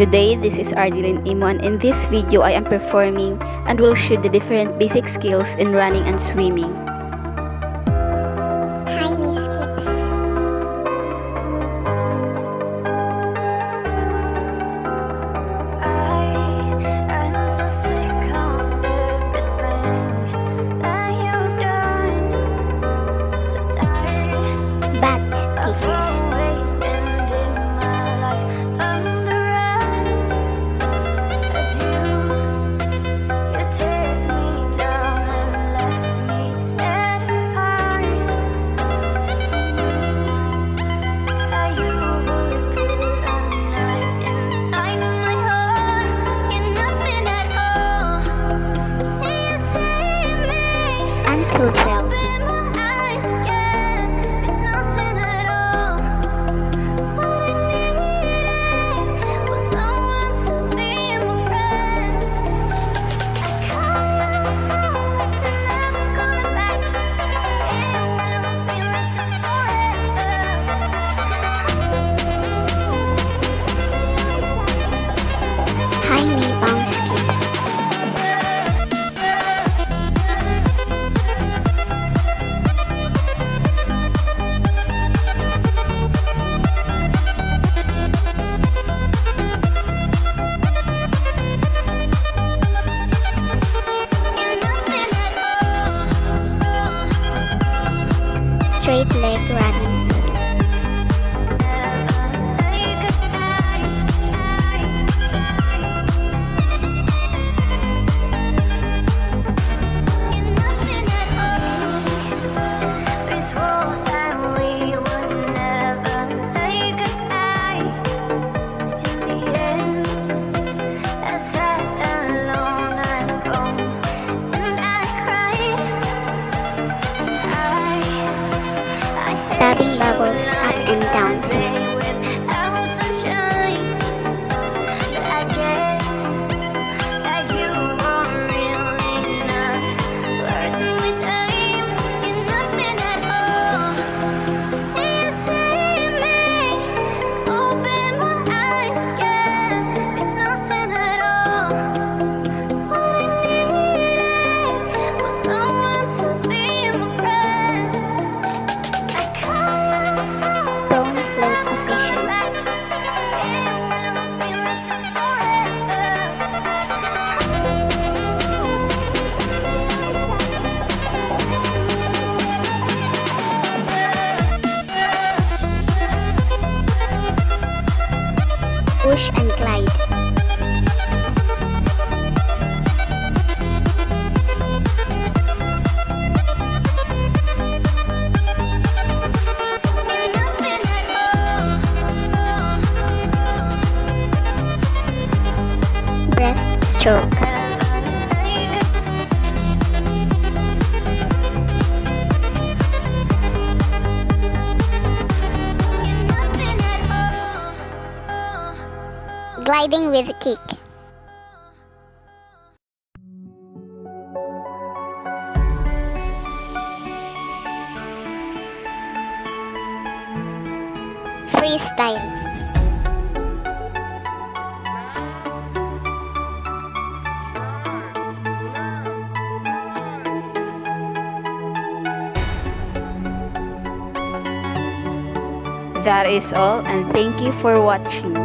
Good day, this is Ardilyn Imo and in this video I am performing and will show the different basic skills in running and swimming. Tiny bounce skips. Straight leg running. Bubbles up and down. Push and glide. Breaststroke. Gliding with kick. Freestyle. That is all and thank you for watching.